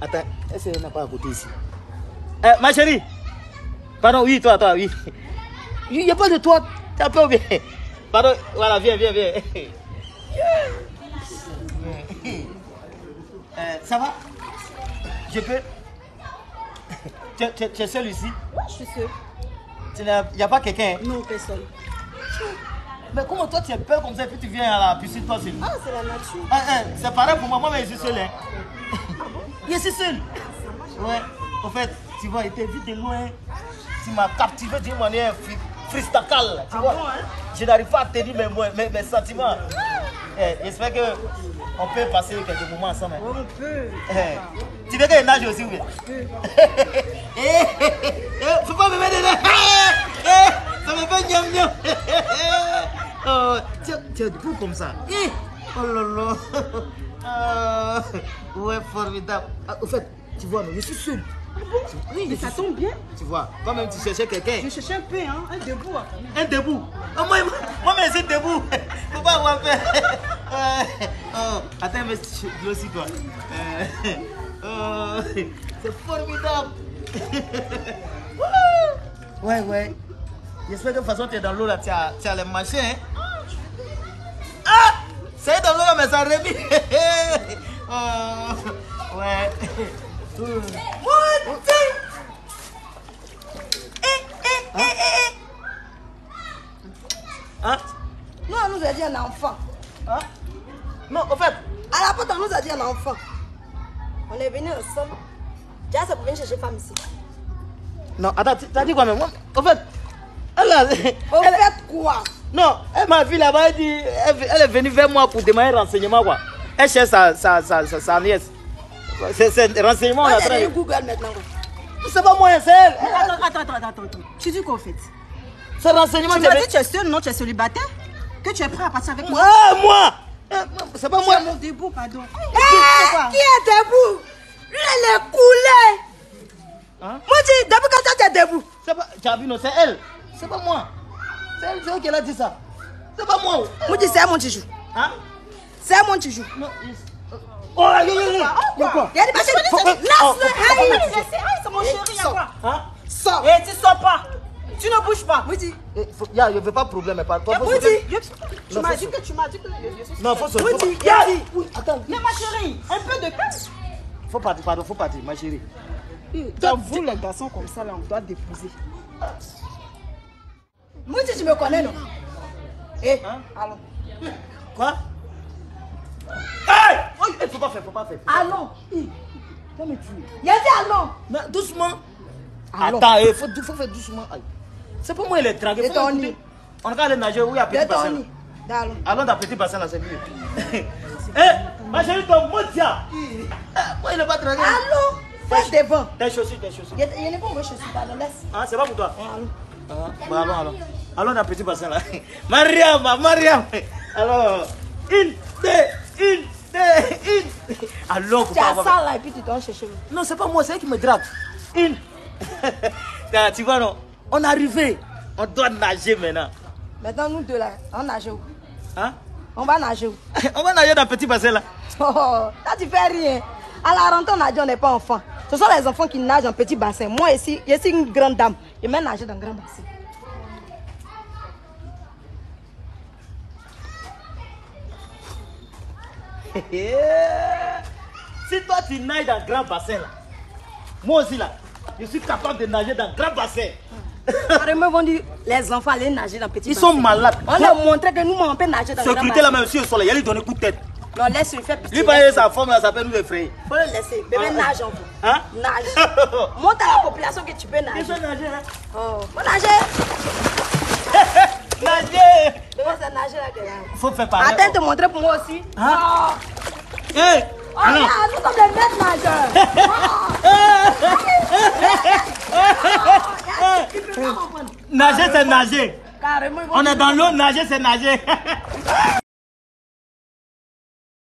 Attends, est-ce qu'elle n'a pas à côté ici Eh, Ma chérie Pardon, oui, toi, toi, oui. Il n'y a pas de toi. T'as peur bien Pardon, voilà, viens, viens, viens. Euh, ça va? Je peux? Tu, tu- tu es seul ici? Moi, je suis seule. Il n'y a pas quelqu'un hein? Non, personne. Mais comment toi tu as peur comme ça et puis tu viens à la piscine toi seul Ah, c'est la nature. Ah, ah, C'est pareil pour moi, moi mais je suis seul. Hein. Je suis seul. Ouais, en fait, tu vois, il était vite de loin. Tu m'as captivé d'une manière fri- freestyle. Tu vois, je n'arrive pas à tenir mes, mes, mes sentiments. Eh, J'espère que on peut passer quelques moments ensemble. hein. On peut. Eh, Tu veux que je nage aussi ou bien Eh, eh, eh, Faut pas me mettre dedans. Eh, eh, Ça me fait miam miam. Oh, es- tu es beau comme ça. Eh, Oh là là. Ah, ouais, formidable. Ah, au fait, tu vois, non, je suis seul. Oui, Mais ça tombe bien. Tu vois, quand même tu cherchais quelqu'un. Je cherchais un peu, hein, un debout. hein. Un debout. Oh, moi, moi, mais c'est debout. Faut pas avoir peur. Euh, oh, attends, mais je aussi, toi. Euh, oh, c'est formidable. ouais, ouais. J'espère que de toute façon, tu es dans l'eau là, tu as, as les machins. Hein? C'est dans l'eau là, mais ça remis. oh, ouais. What? Eh, eh, eh, eh. Hein? Nous, on nous a dit un enfant. Hein? Non, en fait, À la porte, on nous a dit un enfant. On est venus ensemble. Déjà, c'est pour venir chercher femme ici. non, attends, tu as dit quoi, mais moi, en fait, elle, a- elle- faites quoi? Non, elle m'a vu là-bas, elle, dit, elle, elle est venue vers moi pour demander renseignement, quoi. Elle cherche sa, sa, sa, sa, sa nièce. C'est renseignement, eu de- Google maintenant. C'est pas moi, c'est elle. Attends, attends, attends, attends. Tu dis quoi, au fait? C'est renseignement, Tu m'as dit que tu es seul, non Tu es célibataire? Que tu es prêt à partir avec moi? Ah, moi Eh, C'est pas moi. mon debout, pardon. Eh, qui est debout? Lui, elle est coulée. Hein? Moi, dis, depuis quand tu es debout C'est pas, tu as vu, non, c'est elle. C'est pas moi. C'est elle, qui a dit ça. C'est pas moi. Moi, dis, c'est mon tijou. Hein? C'est mon tijou. Non, Oh, là. Il y a quoi? Il y a des machines. Faut- faut- Laisse-le. oh, aïe, c'est mon chéri, il y a quoi? Hein? Sors. Et tu sors pas. Tu ne bouges pas. Moi, dis, Eh, Ya, je veux pas de problème, pas. faut- dis. Tu m'as dit que tu m'as dit que Non, faut se. Oui, dis, Ya, oui, attends. Mais ma chérie, un peu de calme. Faut partir, pardon, faut partir, ma chérie. Toi, vous, les garçons, comme ça, là, on doit déposer. Moi, dis, tu me connais, non Eh, Hein? allons. Quoi Hey eh, Faut pas faire, faut pas faire. Allons. Tu vas me tuer. Il a dit allons. Mais doucement. Allons. Attends, il faut, faut faire doucement. C'est pas moi, il est dragué. Et ton nid. On regarde aller nager, oui, à petit De bassin. ton nid. Allons. Allons dans petit bassin là, c'est mieux. Eh, ma chérie, ton mot dia. Moi, il est pas dragué. Allons. Fais devant. Tes chaussures, tes chaussures. Il y a- il n'est pas où je suis, pardon, laisse. Ah, c'est pas pour toi. Allons. Ah, allons, allons. Allons dans le petit bassin là. Mariam, Mariam. Alors, une, deux, une, deux, une. Faut Tu as ça là et puis tu dois chercher. Non, c'est pas moi, c'est elle qui me drague. Une. Ah, tu vois, non? On est arrivé. On doit nager maintenant. Maintenant, nous deux là, on nage où? Hein? On va nager où? On va nager dans le petit bassin là. Oh, là, tu fais rien. À la rentrée, on a dit on n'est pas enfant. Ce sont les enfants qui nagent en petit bassin. Moi, ici, je suis une grande dame. Je mets nager dans un grand bassin. si toi tu nages dans le grand bassin là, moi aussi là, je suis capable de nager dans le grand bassin. Carrément, les enfants aller nager dans petit Ils bassin. sont malades. On leur montrait que nous, on peut nager dans le grand Sécurité là bassin. même si au soleil, il lui donner coup de tête. Non, laisse lui faire pitié. Lui, par sa forme là, ça peut nous effrayer. Faut le laisser. Bébé, Ah. nage en vous. Hein? Nage. Montre à la population que tu peux nager. faut nager, hein Oh, faut nager. Nager Bébé, c'est nager là que là. Faut faire pareil. Attends, te montrer pour moi aussi. Hein? Oh, Hey oh allons. là, nous sommes peux pas comprendre. Nager, c'est nager. On est dans l'eau, nager, c'est nager.